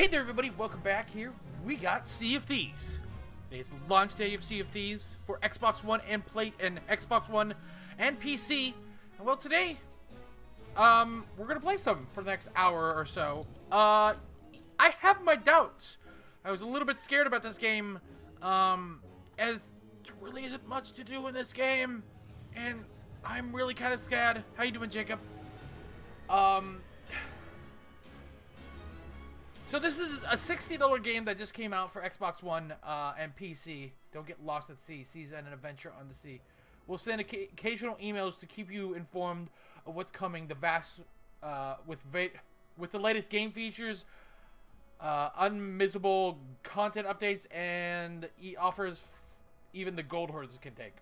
Hey there, everybody. Welcome back here. We got Sea of Thieves. Today's launch day of Sea of Thieves for Xbox One and Plate and Xbox One and PC. And well, today, um, we're gonna play some for the next hour or so. Uh, I have my doubts. I was a little bit scared about this game, um, as there really isn't much to do in this game, and I'm really kind of scared. How you doing, Jacob? Um, so this is a $60 game that just came out for Xbox One uh, and PC. Don't get lost at sea. Seas and an adventure on the sea. We'll send occasional emails to keep you informed of what's coming. The vast uh, with with the latest game features, uh, unmissable content updates, and e offers even the gold horses can take.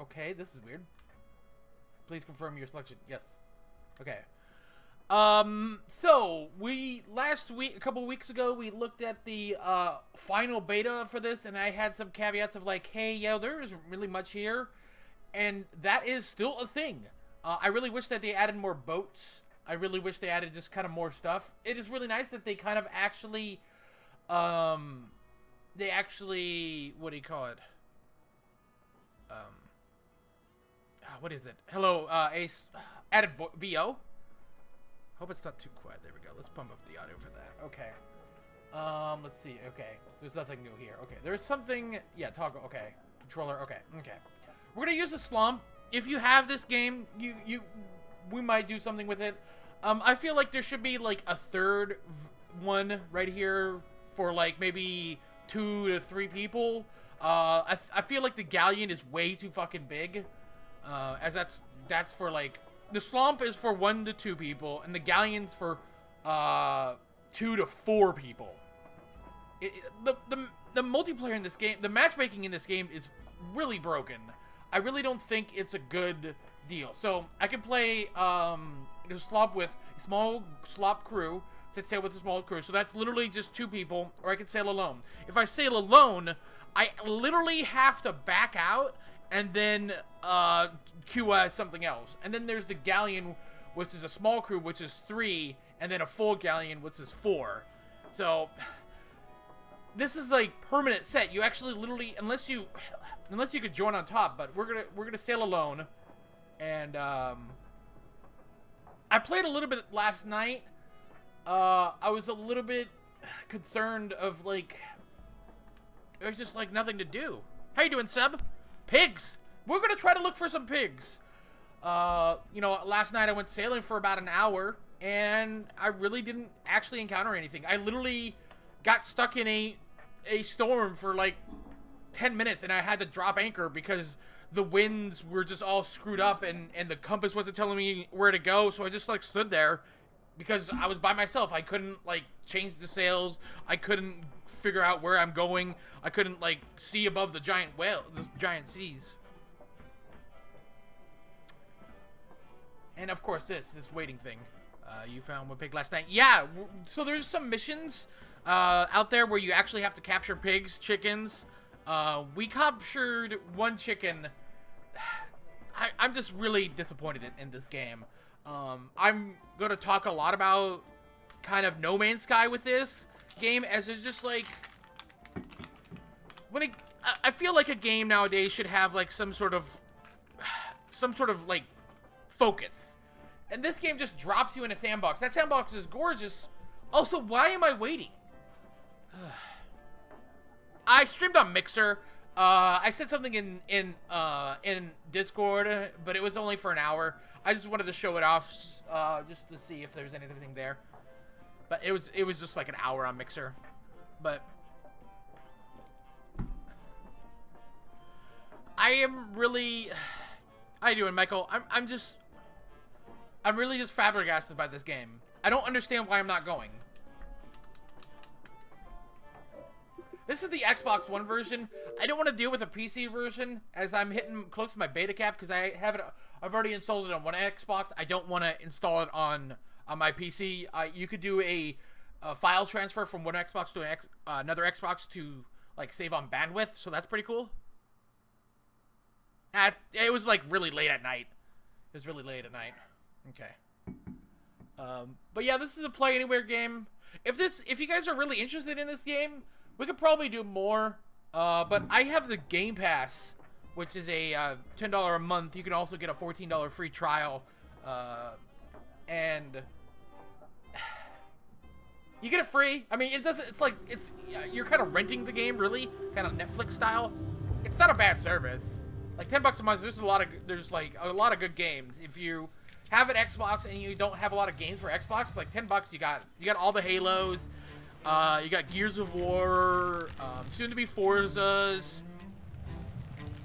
Okay, this is weird. Please confirm your selection. Yes. Okay. Um, so we last week, a couple weeks ago, we looked at the uh, final beta for this, and I had some caveats of like, hey, yeah, there isn't really much here, and that is still a thing. Uh, I really wish that they added more boats. I really wish they added just kind of more stuff. It is really nice that they kind of actually, um, they actually, what do you call it? Um, ah, what is it? Hello, uh, Ace, added VO. Hope it's not too quiet. There we go. Let's bump up the audio for that. Okay. Um, let's see. Okay. There's nothing new here. Okay. There's something... Yeah, toggle. Okay. Controller. Okay. Okay. We're to use a sloop. If you have this game, you... you we might do something with it. Um, I feel like there should be, like, a third one right here for, like, maybe two to three people. Uh, I, I feel like the galleon is way too fucking big. Uh, as that's that's for like the sloop is for one to two people, and the galleon's for uh, two to four people. It, it, the, the, the multiplayer in this game, the matchmaking in this game is really broken. I really don't think it's a good deal. So I can play um, a sloop with a small sloop crew, set sail with a small crew. So that's literally just two people, or I can sail alone. If I sail alone, I literally have to back out and then uh, QA something else. And then there's the Galleon, which is a small crew, which is three, and then a full Galleon, which is four. So, this is like permanent set. You actually literally, unless you, unless you could join on top, but we're gonna we're gonna sail alone, and um, I played a little bit last night. Uh, I was a little bit concerned of like, there's just like nothing to do. How you doing, Seb? Pigs! We're gonna try to look for some pigs. Uh, you know, last night I went sailing for about an hour, and I really didn't actually encounter anything. I literally got stuck in a a storm for like 10 minutes, and I had to drop anchor because the winds were just all screwed up, and, and the compass wasn't telling me where to go, so I just, like, stood there because I was by myself. I couldn't, like, change the sails. I couldn't figure out where I'm going. I couldn't like see above the giant whale, the giant seas. And of course, this this waiting thing. Uh, you found one pig last night. Yeah, so there's some missions uh, out there where you actually have to capture pigs, chickens. Uh, we captured one chicken. I, I'm just really disappointed in, in this game. Um, I'm going to talk a lot about kind of No Man's Sky with this game as it's just like when it, I feel like a game nowadays should have like some sort of some sort of like focus. And this game just drops you in a sandbox. That sandbox is gorgeous. Also, why am I waiting? I streamed on Mixer. Uh, I said something in in uh, in Discord, but it was only for an hour. I just wanted to show it off, uh, just to see if there's anything there. But it was it was just like an hour on Mixer. But I am really How you doing, Michael? I'm I'm just I'm really just flabbergasted by this game. I don't understand why I'm not going. This is the Xbox One version. I don't want to deal with a PC version as I'm hitting close to my beta cap because I have it. I've already installed it on one Xbox. I don't want to install it on on my PC. Uh, you could do a, a, file transfer from one Xbox to an X, uh, another Xbox to like save on bandwidth, so that's pretty cool. Uh, it was like really late at night. It was really late at night. Okay. Um, but yeah, this is a play anywhere game. if this if you guys are really interested in this game, we could probably do more. Uh, but I have the Game Pass, which is a uh, ten dollar a month. You can also get a fourteen dollar free trial, uh, and you get it free. I mean, it doesn't. It's like it's you're kind of renting the game, really, kind of Netflix style. It's not a bad service. Like ten bucks a month. There's a lot of there's like a lot of good games. If you have an Xbox and you don't have a lot of games for Xbox, like ten bucks, you got you got all the Halos. Uh, you got Gears of War, um, soon to be Forza's,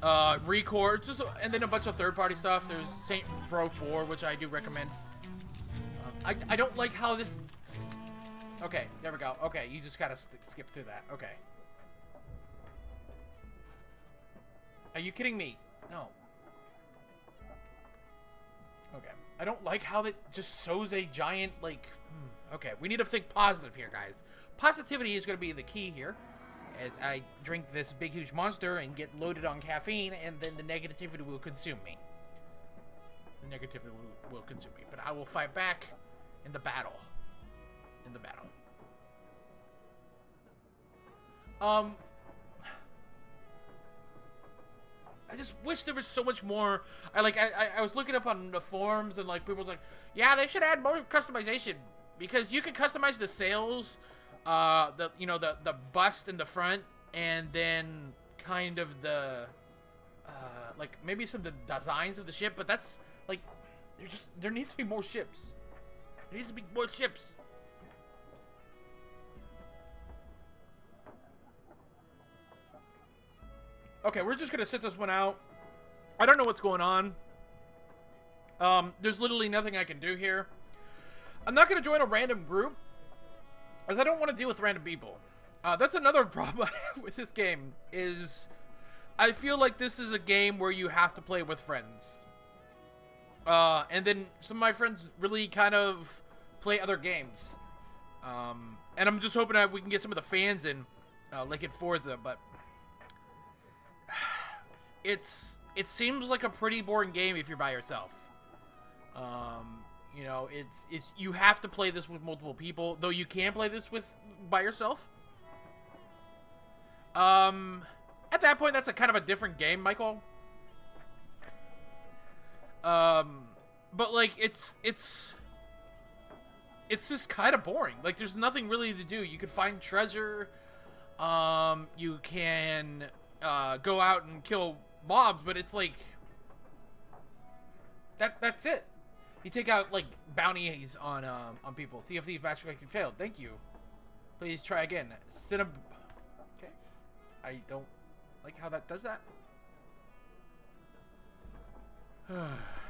uh, Record, just and then a bunch of third-party stuff. There's Saints Row 4, which I do recommend. Um, I I don't like how this. Okay, there we go. Okay, you just gotta skip through that. Okay. Are you kidding me? No. Okay. I don't like how that just shows a giant, like... Hmm, okay, we need to think positive here, guys. Positivity is going to be the key here. As I drink this big, huge monster and get loaded on caffeine, and then the negativity will consume me. The negativity will, will consume me. But I will fight back in the battle. In the battle. Um, I just wish there was so much more. I like I, I was looking up on the forums and like people was like, yeah, they should add more customization because you can customize the sails, uh, the you know the the bust in the front, and then kind of the, uh, like maybe some of the designs of the ship. But that's like, there just there needs to be more ships. There needs to be more ships. Okay, we're just gonna sit this one out. I don't know what's going on. Um, there's literally nothing I can do here. I'm not gonna join a random group, as I don't want to deal with random people. Uh, that's another problem I have with this game, is I feel like this is a game where you have to play with friends. Uh, and then some of my friends really kind of play other games. Um, and I'm just hoping that we can get some of the fans in, uh, like it Forza, but it's it seems like a pretty boring game if you're by yourself. Um, you know, it's it's you have to play this with multiple people, though you can play this with by yourself. Um, at that point, that's a kind of a different game, Michael. Um, but like it's it's it's just kind of boring. Like there's nothing really to do. You can find treasure. Um, you can uh, go out and kill mobs, but it's like that. That's it. You take out like bounties on um, on people. Thief Thief Match failed. Thank you. Please try again. Cinnab. Okay. I don't like how that does that.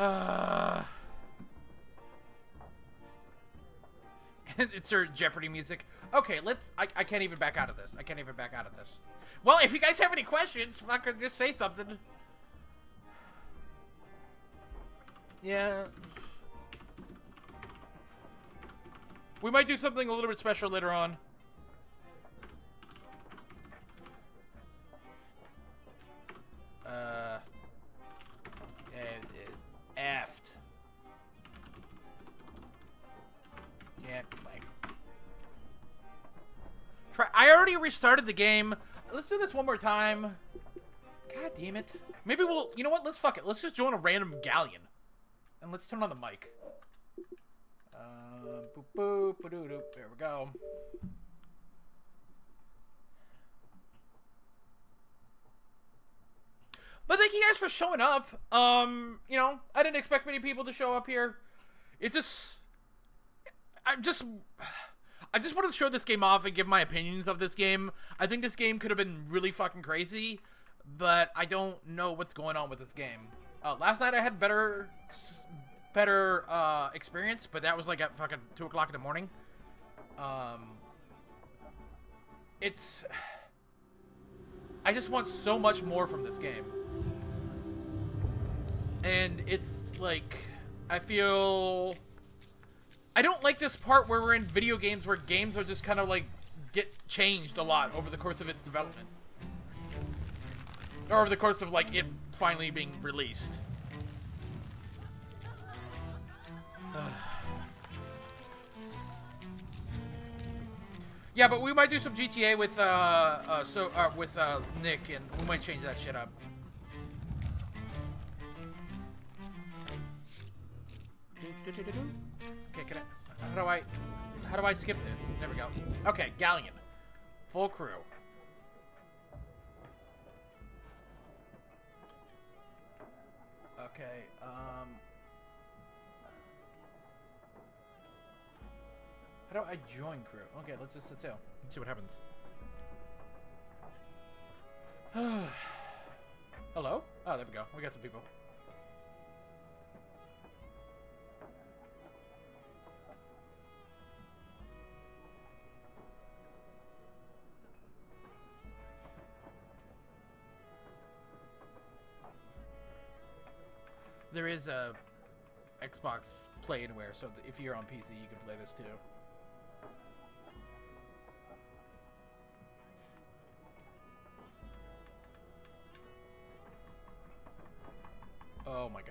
Uh, it's her Jeopardy music. Okay, let's. I, I can't even back out of this. I can't even back out of this. Well, if you guys have any questions, fucking just say something. Yeah. We might do something a little bit special later on. Restarted the game. Let's do this one more time. God damn it. Maybe we'll. You know what? Let's fuck it. Let's just join a random galleon, and let's turn on the mic. Uh, boop boop doo doo. There we go. But thank you guys for showing up. Um, you know, I didn't expect many people to show up here. It's just, I'm just, I just wanted to show this game off and give my opinions of this game. I think this game could have been really fucking crazy, but I don't know what's going on with this game. Uh, last night I had better, better uh, experience, but that was like at fucking two o'clock in the morning. Um, it's, I just want so much more from this game and it's like I feel I don't like this part where we're in video games where games are just kind of like get changed a lot over the course of its development. Or over the course of like it finally being released. yeah, but we might do some GTA with uh, uh so uh, with uh Nick and we might change that shit up. Okay, can I, how do I, how do I skip this? There we go. Okay, Galleon. Full crew. Okay, um... How do I join crew? Okay, let's just let's see. Let's see what happens. Hello? Oh, there we go. We got some people. There is a Xbox Play Anywhere, so if you're on PC, you can play this too. Oh my god.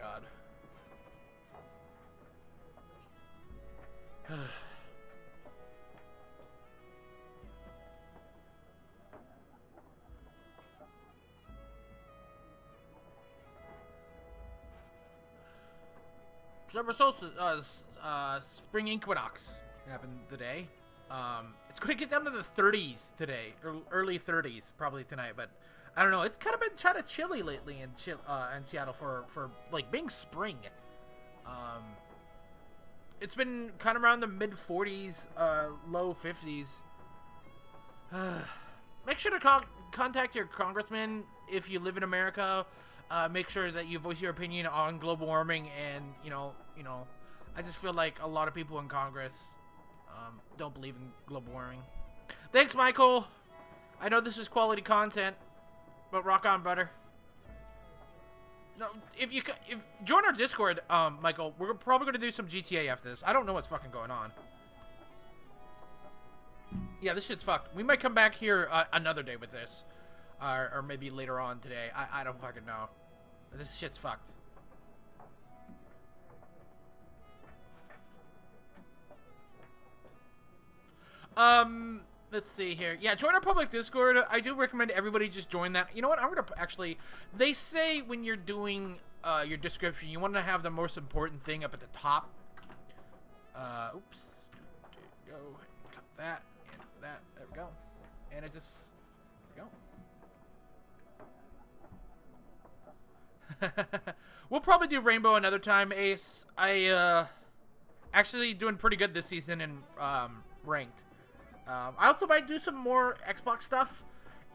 Summer solstice, uh, uh, spring equinox happened today. Um, it's going to get down to the 30s today, or early 30s probably tonight. But I don't know. It's kind of been kind of chilly lately in uh, in Seattle for for like being spring. Um, it's been kind of around the mid 40s, uh, low 50s. Make sure to con contact your congressman if you live in America uh, make sure that you voice your opinion on global warming and you know you know I just feel like a lot of people in Congress um, don't believe in global warming. Thanks, Michael. I know this is quality content, but rock on, butter. No, if you if join our Discord, um, Michael, we're probably gonna do some GTA after this. I don't know what's fucking going on. Yeah, this shit's fucked. We might come back here uh, another day with this, or, or maybe later on today. I I don't fucking know. This shit's fucked. Um, let's see here. Yeah, join our public Discord. I do recommend everybody just join that. You know what? I'm gonna actually. They say when you're doing uh, your description, you want to have the most important thing up at the top. Uh, oops. There we go. Cut that and that. There we go. And it just. There we go. we'll probably do Rainbow another time, Ace. I, uh, actually doing pretty good this season in, um, ranked. Um, I also might do some more Xbox stuff,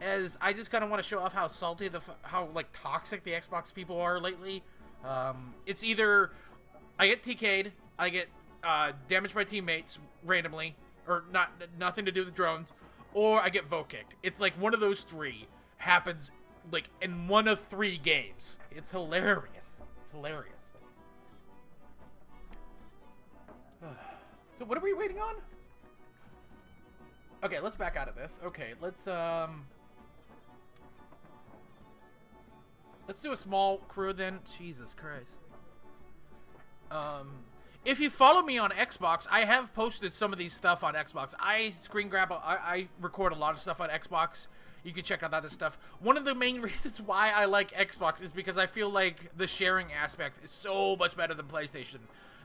as I just kind of want to show off how salty the, how, like, toxic the Xbox people are lately. Um, it's either I get TK'd, I get, uh, damaged by teammates randomly, or not, nothing to do with drones, or I get vote kicked. It's like one of those three happens like in one of three games. It's hilarious. It's hilarious. so what are we waiting on? Okay, let's back out of this. Okay, let's um Let's do a small crew then. Jesus Christ. Um if you follow me on Xbox, I have posted some of these stuff on Xbox. I screen grab, I, I record a lot of stuff on Xbox. You can check out that stuff. One of the main reasons why I like Xbox is because I feel like the sharing aspect is so much better than PlayStation.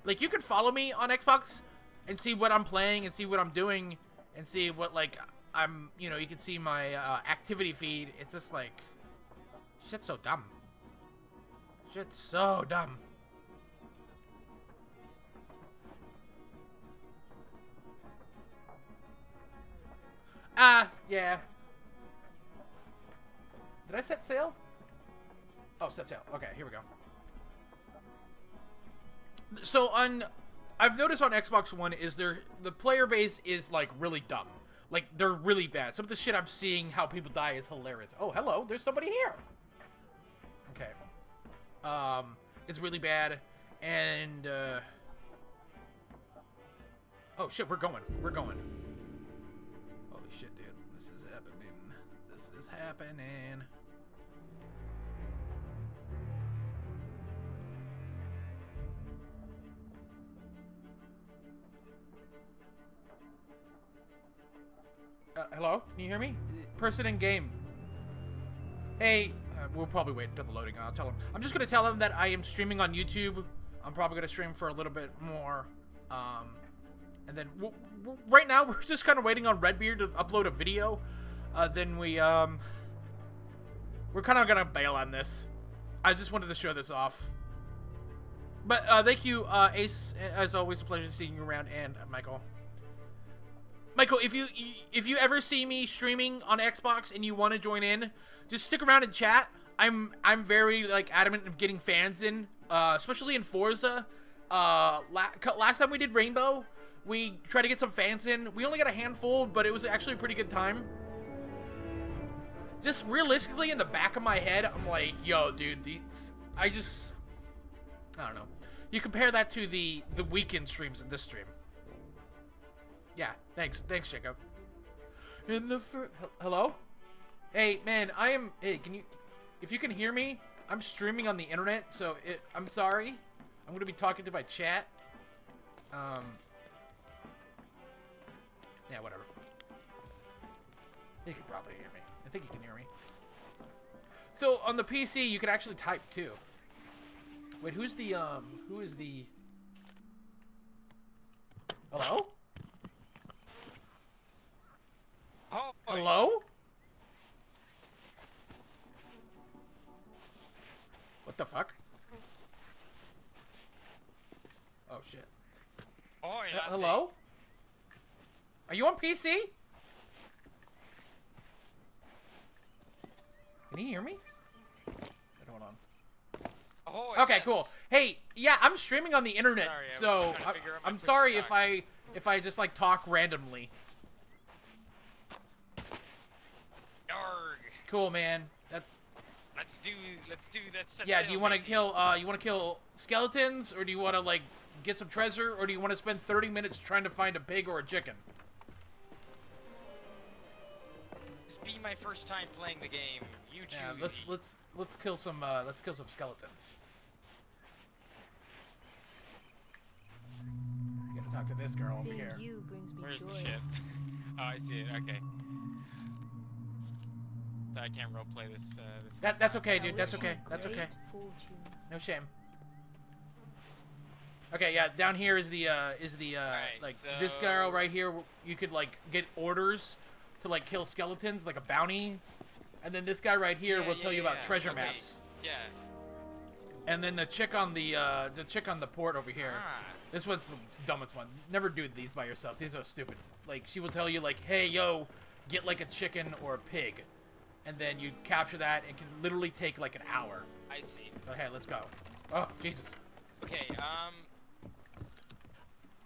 Like, you can follow me on Xbox and see what I'm playing and see what I'm doing and see what, like, I'm, you know, you can see my uh, activity feed. It's just like, shit's so dumb. Shit's so dumb. Ah, yeah. Did I set sail? Oh, set sail. Okay, here we go. So on, I've noticed on Xbox One is there the player base is like really dumb. Like they're really bad. Some of the shit I'm seeing how people die is hilarious. Oh, hello, there's somebody here. Okay. Um, it's really bad, and uh, oh shit, we're going, we're going. Holy shit, dude, this is happening. This is happening. Uh, hello? Can you hear me? Person in game. Hey, uh, we'll probably wait until the loading. I'll tell him. I'm just gonna tell him that I am streaming on YouTube. I'm probably gonna stream for a little bit more. Um, and then right now we're just kind of waiting on Redbeard to upload a video. Uh, then we um, we're kind of gonna bail on this. I just wanted to show this off. But uh, thank you, uh, Ace. As always, a pleasure seeing you around, and uh, Michael. Michael, if you if you ever see me streaming on Xbox and you want to join in, just stick around and chat. I'm I'm very like adamant of getting fans in, uh, especially in Forza. Uh, la last time we did Rainbow, we tried to get some fans in. We only got a handful, but it was actually a pretty good time. Just realistically, in the back of my head, I'm like, yo, dude, these, I just, I don't know. You compare that to the the weekend streams in this stream. Yeah, thanks, thanks, Jacob. In the fir- hello, hey man, I am. Hey, can you, if you can hear me, I'm streaming on the internet, so it, I'm sorry. I'm gonna be talking to my chat. Um. Yeah, whatever. You can probably hear me. I think you can hear me. So on the PC, you can actually type too. Wait, who's the um? Who is the? Hello? Oh, Hello? What the fuck? Oh shit. Oh, Uh, yeah. hello? Are you on PC? Can he hear me? Hold on. Oh, Okay, yes. cool. Hey, yeah, I'm streaming on the internet, Sorry, so I'm, I'm sorry if. I if I just like talk randomly. Cool, man. That Let's do. Let's do. Let's set yeah. Do you want to kill uh you want to kill skeletons or do you want to like get some treasure or do you want to spend 30 minutes trying to find a pig or a chicken? This be my first time playing the game. You choose. Yeah, let's let's let's kill some uh let's kill some skeletons. I gotta talk to this girl over here. you brings me Where's joy. the ship? oh, I see it. Okay. So I can't roleplay this. Uh, this. That that's okay, dude. That's okay. That's okay. No shame. Okay, yeah, down here is the uh is the uh Alright, like this so- girl right here you could like get orders to like kill skeletons like a bounty. And then this guy right here Yeah, will yeah, tell you yeah, about treasure okay. maps. Yeah. And then the chick on the uh the chick on the port over here. Ah. This one's the dumbest one. Never do these by yourself. These are stupid. Like she will tell you like, "Hey, yo, get like a chicken or a pig." And then you capture that and can literally take like an hour. I see. Okay, let's go. Oh, Jesus. Okay. Um.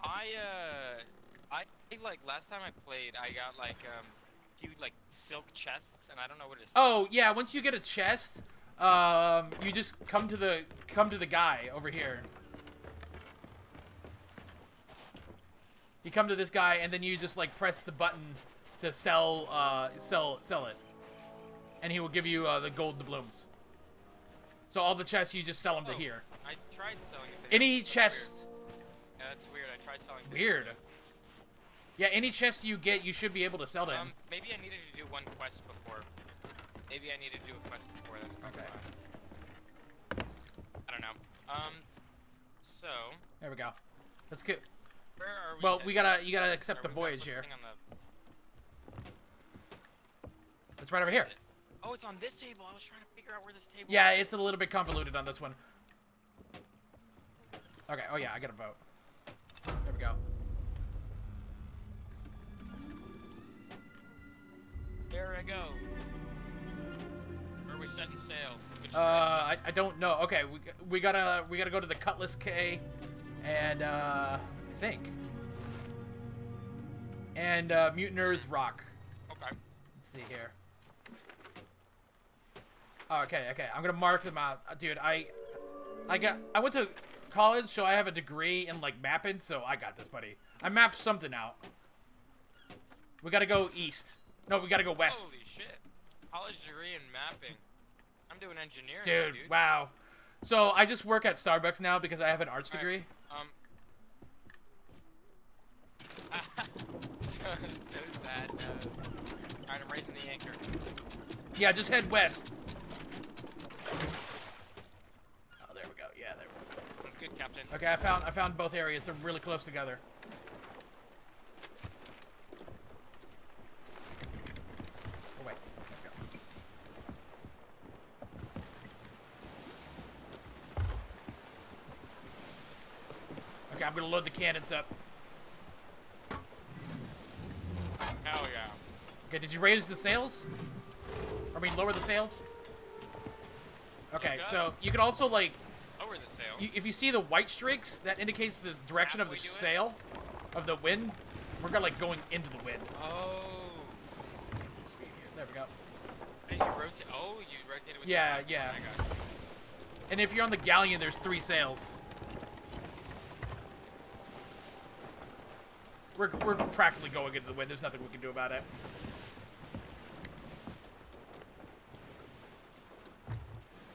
I uh. I think like last time I played, I got like um, few like silk chests, and I don't know what it is. Oh yeah, once you get a chest, um, you just come to the come to the guy over here. You come to this guy, and then you just like press the button to sell uh, sell sell it, and he will give you uh, the gold doubloons. So all the chests you just sell them to Oh. here. I tried selling it. to him, Any it's weird. chest, Uh, it's weird. I tried selling. Weird. Yeah, any chest you get, you should be able to sell to him. Um, maybe I needed to do one quest before. Maybe I needed to do a quest before. That's probably Okay. why. I don't know. Um, so There we go. Let's get. where are we? Well, we gotta, you gotta accept the voyage here. the- It's right over here. Oh, it's on this table. I was trying to figure out where this table. Yeah, it's a little bit convoluted on this one. Okay. Oh yeah, I gotta vote. There we go. There I go. Where are we setting sail? Uh, I, I don't know. Okay, we, we gotta we gotta go to the Cutlass Cay, and uh, I think, and uh, Mutineer's Rock. Okay. Let's see here. Okay, okay. I'm gonna mark them out, Uh, dude. I, I got. I went to college, so I have a degree in like mapping. So I got this, buddy. I mapped something out. We gotta go east. No, we gotta go west. Holy shit. College degree in mapping. I'm doing engineering. now, Dude, dude. wow. So I just work at Starbucks now because I have an arts degree. Um. so, so sad. Uh, Alright, I'm raising the anchor. Yeah, just head west. Oh, there we go. Yeah, there we go. That's good, Captain. Okay, I found I found both areas. They're really close together. Oh wait. There we go. Okay, I'm gonna load the cannons up. Hell yeah. Okay, did you raise the sails? I mean, lower the sails? Okay, so you can also, like, Lower the sail. you, if you see the white streaks, that indicates the direction of the Halfway to it? sail, of the wind. We're gonna, like, going into the wind. oh. Get some speed here. There we go. Hey, you rotate. Oh, you rotated with Yeah, the yeah. one, I got you. And if you're on the galleon, there's three sails. We're, we're practically going into the wind. There's nothing we can do about it.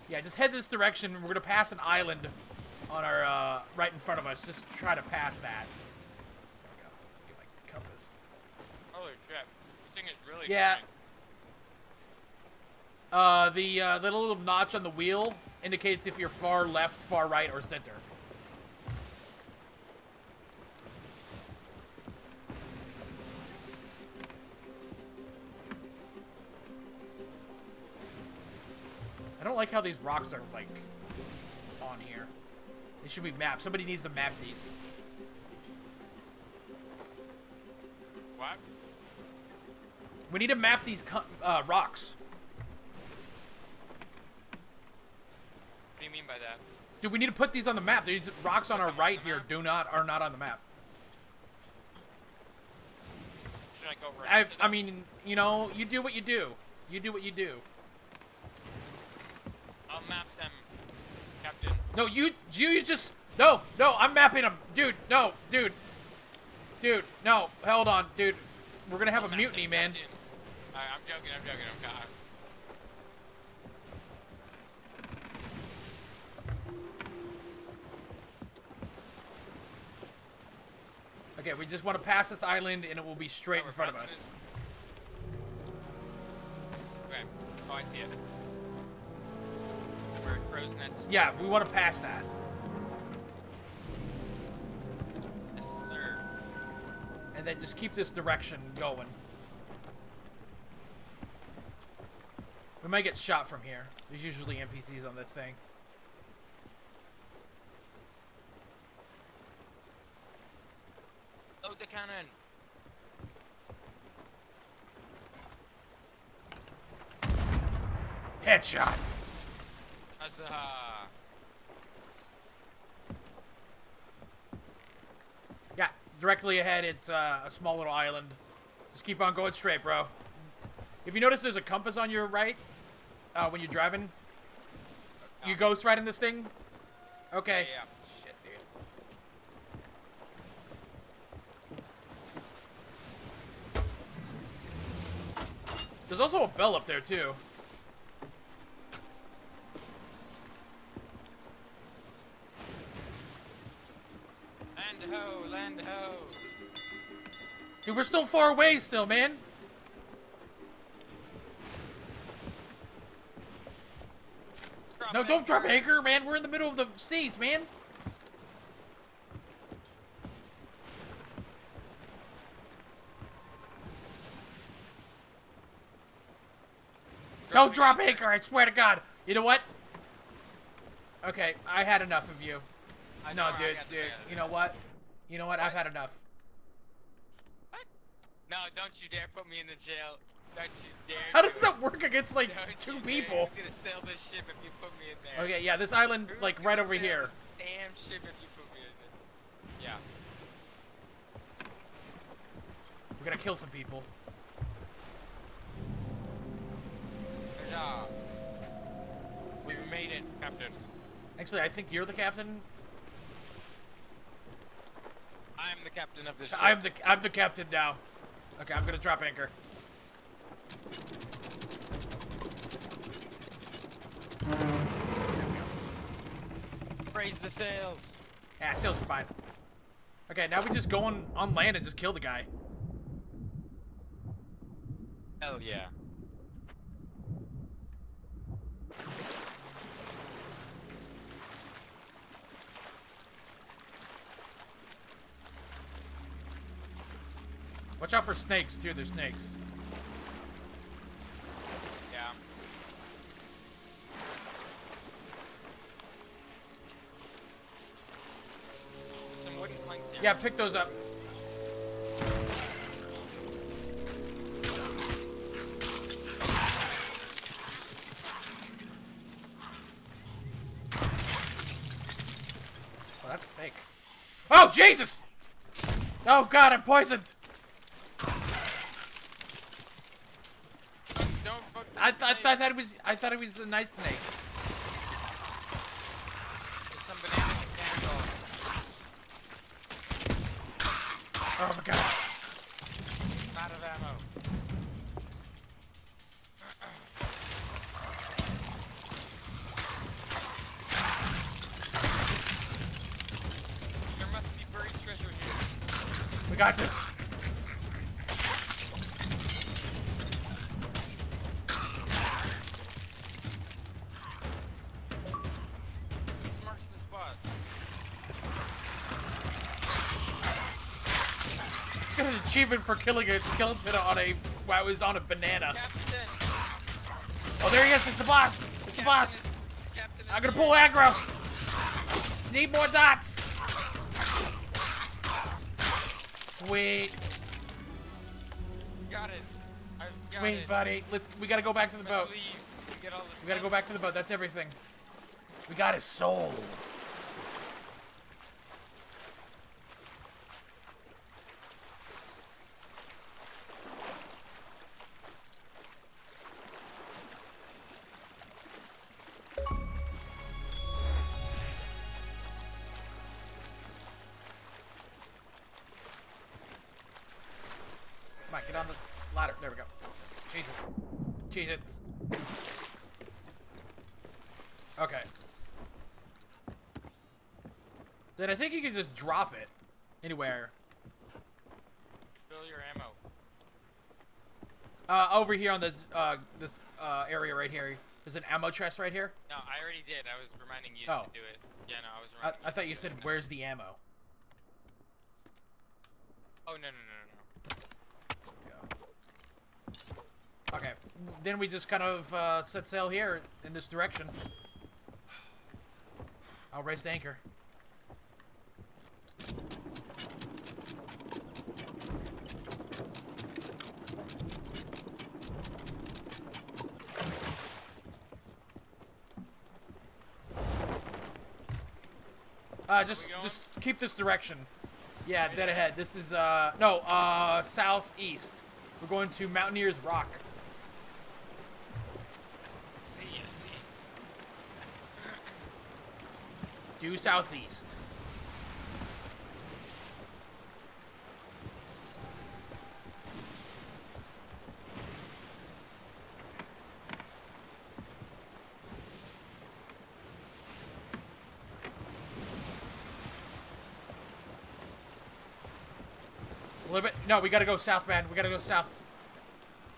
Yeah, just head this direction. We're gonna pass an island on our uh, right in front of us. Just try to pass that. There we go. Get my compass. Holy shit. This thing is really Yeah. flying. Uh, the uh, the little notch on the wheel indicates if you're far left, far right, or center. Like how these rocks are like on here. They should be mapped. Somebody needs to map these. What? We need to map these uh, rocks. What do you mean by that? Dude, we need to put these on the map. These rocks on our them on right here do not are not on the map. Should I go right I've, I mean, you know, you do what you do. You do what you do. Map them, Captain. No, you you just no no. I'm mapping them, dude. No, dude, dude. No, hold on, dude. We're gonna have I'll a mutiny, them, man. I'm joking, I'm joking, I'm God. Okay, we just want to pass this island, and it will be straight Oh, in front of us. Okay. Oh, I see it. Crow's nest. Yeah, we want to pass that. Yes, sir. and then just keep this direction going. We might get shot from here. There's usually NPCs on this thing. Load the cannon. Headshot. Huzzah. Yeah, directly ahead, it's uh, a small little island. Just keep on going straight, bro. If you notice there's a compass on your right uh, when you're driving, you Oh. ghost riding this thing? Okay. Yeah, Shit, dude. There's also a bell up there, too. And ho. Still far away still, man. Drop No, don't drop anchor, man. We're in the middle of the seas, man. Don't drop anchor, I swear to God. You know what? Okay, I had enough of you. I No, know, I dude, dude. You know what? You know what? I've had enough. Don't you dare put me in the jail. Don't you dare. How do does it. that work against like Don't two people? Who's gonna sail this ship if you put me in there? Okay, yeah, this island, Who's like right over here. Damn ship if you put me in there. Yeah. We're gonna kill some people. Yeah. We made it, Captain. Actually, I think you're the captain. I'm the captain of this ship. I'm the I'm the captain now. Okay, I'm gonna drop anchor. Raise the sails. Yeah, sails are fine. Okay, now we just go on on land and just kill the guy. Hell yeah. Watch out for snakes too. There's snakes. Yeah. Some wooden planks here. Yeah, pick those up. Oh, that's a snake. Oh, Jesus! Oh, God, I'm poisoned! Don't fuck with I, the th I, snake. th I thought it was I thought it was a nice snake. There's some bananas and candles. Oh my God. Out of ammo. There must be buried treasure here. We got. This achievement for killing a skeleton on a while it was on a banana. Captain! Oh, there he is. It's the boss. It's the boss. Captain is- is I'm gonna pull aggro. Need more dots. Sweet, Got it. I've got sweet, it. buddy. Let's. We gotta go back to the Let's boat. leave. We get all this We gotta go back to the boat. That's everything. We got his soul. On, get on the ladder. There we go. Jesus. Jesus. Okay. Then I think you can just drop it anywhere. Fill your ammo. Uh, over here on this uh, this uh, area right here. There's an ammo chest right here. No, I already did. I was reminding you Oh. to do it. Yeah, no, I was I, I thought you said. "Where's the ammo?" Oh, no, no, no, no. Okay. Then we just kind of uh, set sail here in this direction. I'll raise the anchor. Uh, just just keep this direction. Yeah, dead ahead. This is uh no uh southeast. We're going to Mutineers Rock. See, I see. Due southeast. A little bit. No, we gotta go south, man. We gotta go south.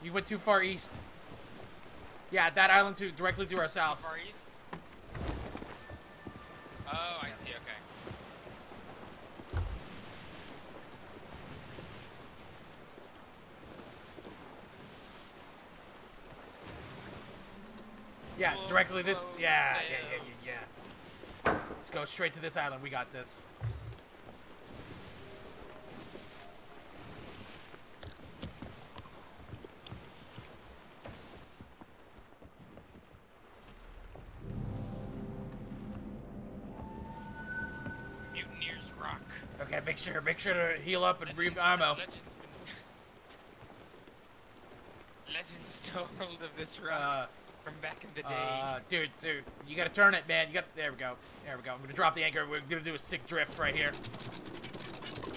You went too far east. Yeah, that island to directly to our south. Far east? Oh, I see, okay. Yeah, directly this. Yeah, yeah, yeah, yeah, yeah. Let's go straight to this island. We got this. Okay, make sure, make sure to heal up and breathe ammo. Legends, told of this rock Uh, from back in the day. uh, dude, dude, you gotta turn it, man. You got. There we go. There we go. I'm gonna drop the anchor. We're gonna do a sick drift right here.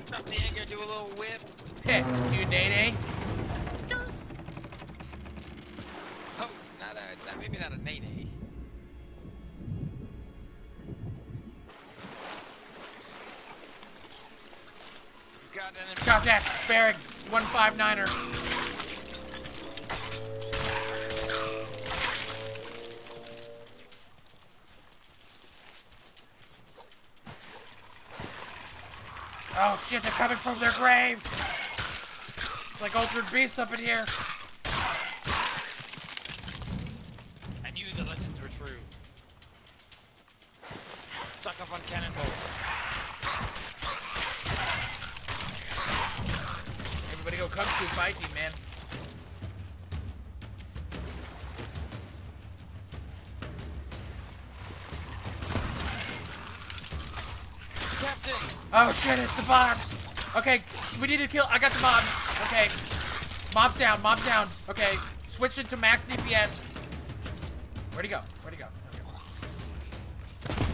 Drop the anchor, do a little whip. Hey, you nay Skirt. Oh, not a, maybe not a nay nay. Got an that. Barrack 159er. Oh shit, they're coming from their grave! It's like Altered Beast up in here. Oh shit, it's the mobs! Okay, we need to kill. I got the mobs. Okay. Mobs down, mobs down. Okay, switch into max DPS. Where'd he go? Where'd he go? There we go.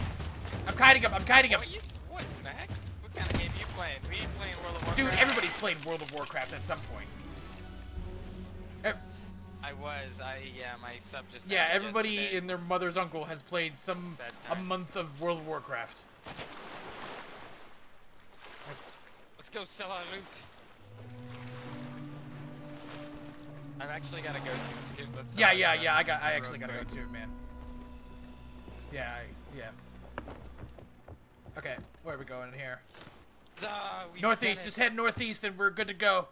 I'm kiting him, I'm kiting him. What, you, what the heck? What kind of game you playing? We ain't playing World of Warcraft. Dude, everybody's played World of Warcraft at some point. I was. I yeah. My sub just. Yeah, everybody yesterday. and their mother's uncle has played some a month of World of Warcraft. Go sell our loot. I've actually got to go soon. So get- let's Yeah, uh, yeah, yeah. I got. I actually gotta go too, man. Yeah, I, yeah. Okay, where are we going in here? We've Northeast. Just head northeast, and we're good to go.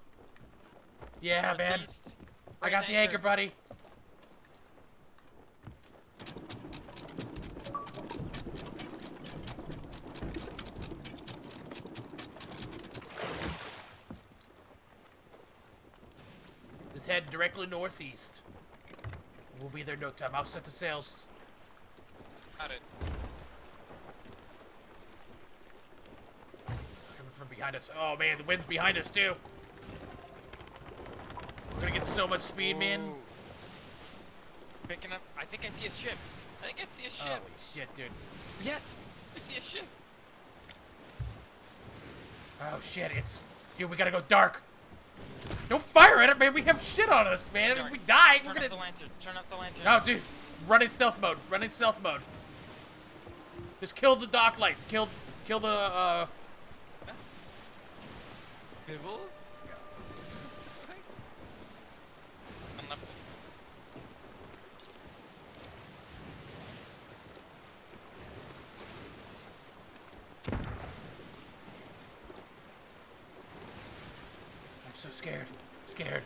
Yeah, man. Northeast. I got Where's the anchor, buddy. Head directly northeast. We'll be there no time. I'll set the sails. Got it. Coming from behind us. Oh man, the wind's behind us too. We're gonna get so much speed, man. Picking up. I think I see a ship. I think I see a ship. Holy shit, dude. Yes, I see a ship. Oh shit, it's dude. We gotta go dark. Don't fire at it, man. We have shit on us, man. If we die, Turn we're gonna. the lanterns. Turn up the lanterns. No, dude. Run in stealth mode. Run in stealth mode. Just kill the dock lights. Kill, kill the. uh... Bibbles. Enough. I'm so scared. Scared.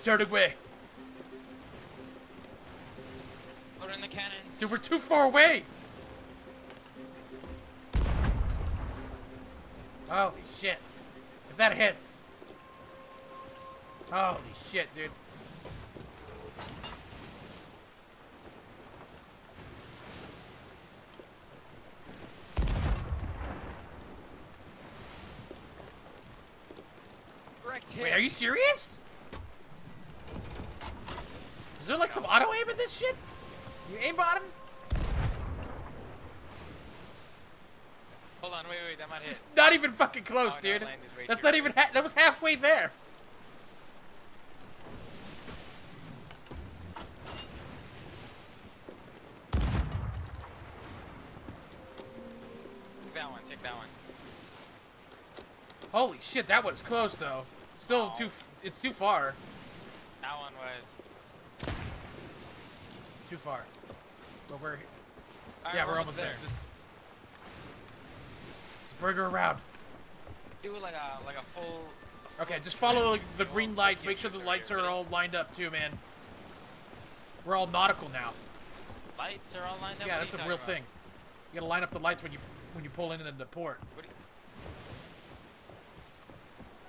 Start away. Put in the cannons. Dude, we're too far away. Holy shit. If that hits. Holy shit, dude. Wait, are you serious? Is there like some auto aim at this shit? You aim bottom? Hold on, wait, wait, that might hit. It's not even fucking close, Oh, dude. landed That's not even. Ha- that was halfway there. Take that one. Holy shit, that was close though. Still too. f- It's too far. That one was. It's too far. But we're. Alright, yeah, we're almost there. Just. Just bring her around. Do like a like a full. Okay, just follow the, the green lights. Make sure the lights are all lined up too, man. We're all nautical now. Lights are all lined up. Yeah, What that's a real talking thing. You gotta line up the lights when you when you pull in into the port. What do you...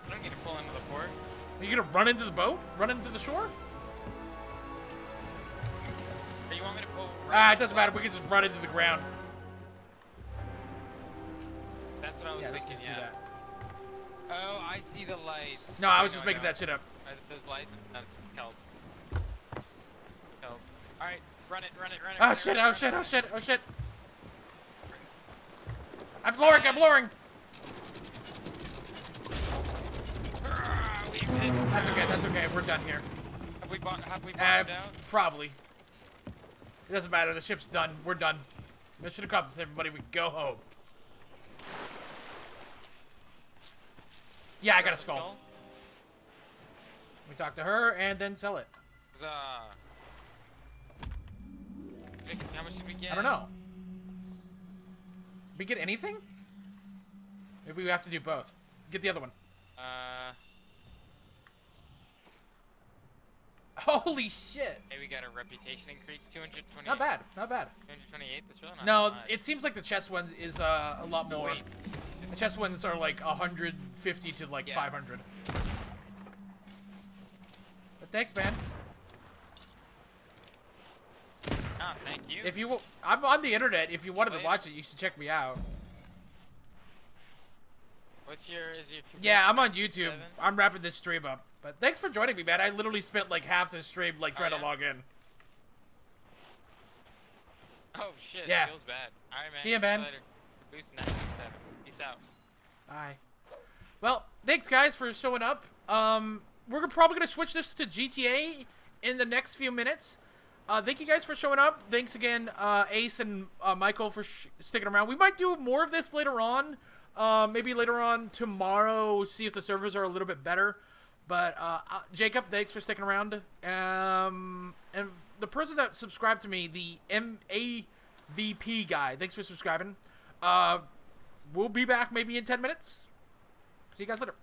I don't get to pull into the port. Are you gonna run into the boat? Run into the shore? Or you want me to pull? Ah, it doesn't matter. We can just run into the ground. That's what I was Yeah, thinking. Yeah. Oh, I see the lights. No, I was know, just making know. that shit up. Are those lights? That's kelp. Kelp. All right, run it, run it, run it. Oh run it, shit! run Oh it, shit! run Oh it. shit! Oh shit! I'm lowering! I'm lowering! That's okay. That's okay. We're done here. Have we bought? Have we Uh, bottomed out? probably. It doesn't matter. The ship's done. We're done. Mission accomplished, everybody. We go home. Yeah, I got a skull. We talk to her and then sell it. Vic, How much did we get? I don't know. We get anything? Maybe we have to do both. Get the other one. Uh, Holy shit! hey, we got a reputation increase, 220. Not bad. Not bad. 228. That's really not No, bad. it seems like the chess one is uh, a lot more. weight. The chess ones are like 150 to like Yeah. 500. But thanks, man. Ah, thank you. If you, I'm on the internet. If you wanted to watch it, you should check me out. What's your? Is your? Yeah, I'm on YouTube. I'm wrapping this stream up. But thanks for joining me, man. I literally spent like half the stream like Oh, trying to log in. Oh shit. Yeah. Feels bad. All right, man. See ya, man. Later. Boost 97. Peace out. Bye. Well, thanks guys for showing up. Um, we're probably gonna switch this to GTA in the next few minutes. Uh, thank you guys for showing up. Thanks again, uh, Ace and uh, Michael for sticking around. We might do more of this later on. Uh, maybe later on tomorrow. See if the servers are a little bit better. But uh, uh, Jacob, thanks for sticking around. Um, and the person that subscribed to me, the MAVP guy, thanks for subscribing. Uh, we'll be back maybe in 10 minutes. See you guys later.